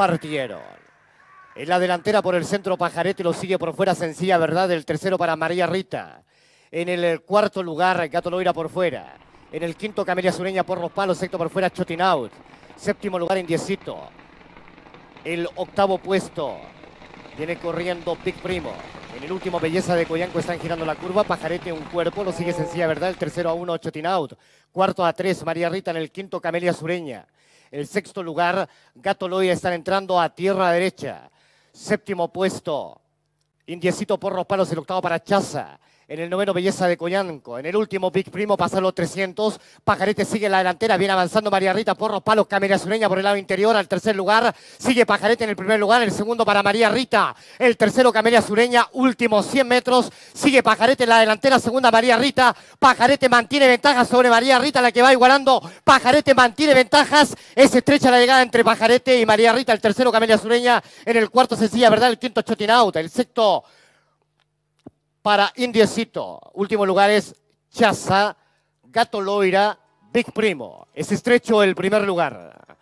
partieron. En la delantera por el centro Pajarete lo sigue por fuera Sencilla Verdad, el tercero para María Rita. En el cuarto lugar Gato Loira por fuera. En el quinto Camelia Sureña por los palos, sexto por fuera Chotinaut. Séptimo lugar Indiecito. El octavo puesto viene corriendo Big Primo. En el último Belleza de Coyanco están girando la curva. Pajarete un cuerpo, lo sigue Sencilla Verdad. El tercero a uno Chotinaut. Cuarto a tres María Rita en el quinto Camelia Sureña. El sexto lugar Gato Loira están entrando a tierra derecha. Séptimo puesto, Indiecito por los palos, el octavo para Chaza. En el noveno, Belleza de Coyanco. En el último, Big Primo pasa los 300. Pajarete sigue en la delantera. Viene avanzando María Rita por los palos. Cámara Sureña por el lado interior. Al tercer lugar. Sigue Pajarete en el primer lugar. El segundo para María Rita. El tercero, Camelia Sureña. Último 100 metros. Sigue Pajarete en la delantera. Segunda, María Rita. Pajarete mantiene ventajas sobre María Rita, la que va igualando. Pajarete mantiene ventajas. Es estrecha la llegada entre Pajarete y María Rita. El tercero, Camelia Sureña. En el cuarto, Sencilla, ¿verdad? El quinto, Chotinaut. El sexto, para Indiecito. Último lugar es Chaza, Gato Loira, Big Primo. Es estrecho el primer lugar.